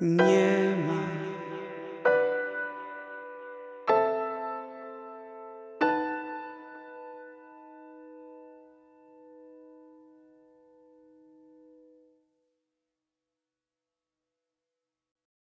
nie ma.